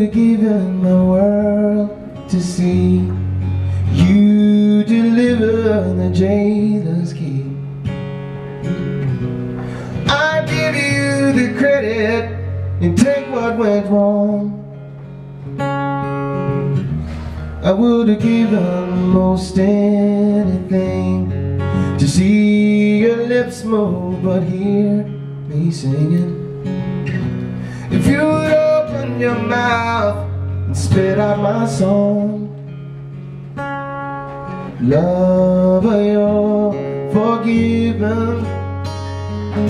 have given my world to see you deliver the jailer's key. I give you the credit and take what went wrong. I would have given most anything to see your lips move, but hear me singing. Open your mouth and spit out my song, love, you're forgiven.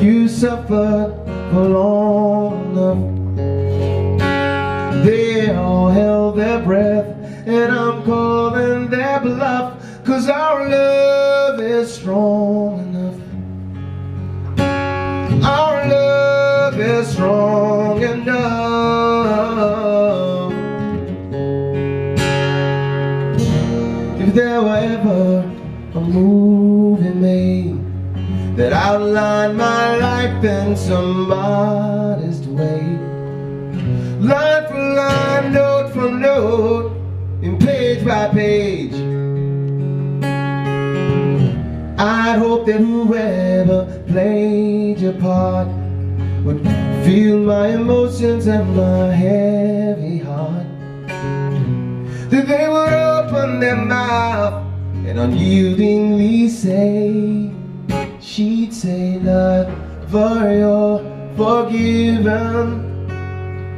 You suffered for long enough. They all held their breath, and I'm calling their bluff, cause our love is strong enough. Our love is strong If there were ever a movie made that outlined my life in some modest way, line for line, note for note, and page by page, I'd hope that whoever played your part would feel my emotions and my heavy heart. That they would open their mouth and unyieldingly say, she'd say, Lover, you're forgiven.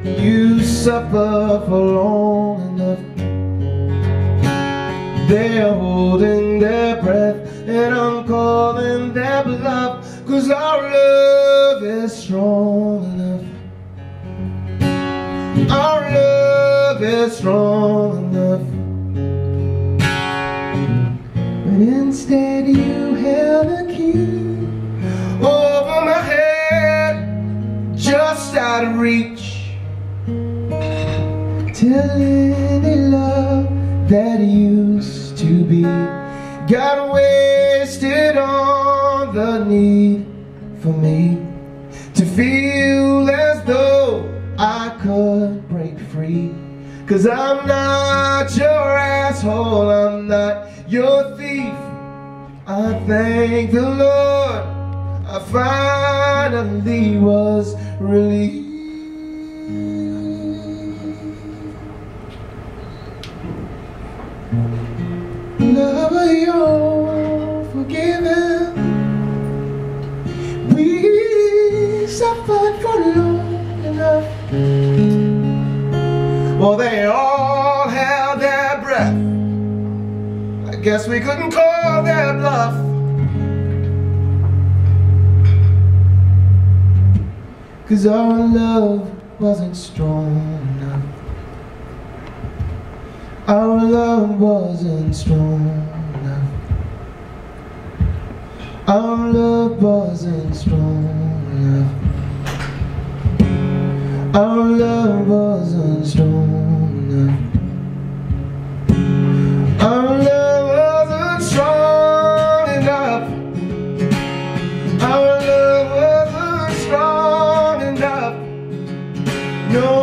You suffer for long enough. They're holding their breath and I'm calling their bluff Cause our love is strong enough Our love is strong enough instead you held the key Over my head Just out of reach Till any love that used to be got wasted on the need for me to feel as though I could break free. Cause I'm not your asshole, I'm not your thief. I thank the Lord I finally was released. Love, you're forgiven. We suffered for long enough. Well, they all guess we couldn't call their bluff. Cause our love wasn't strong enough. Our love wasn't strong enough. Our love wasn't strong enough. Our love wasn't strong enough. No.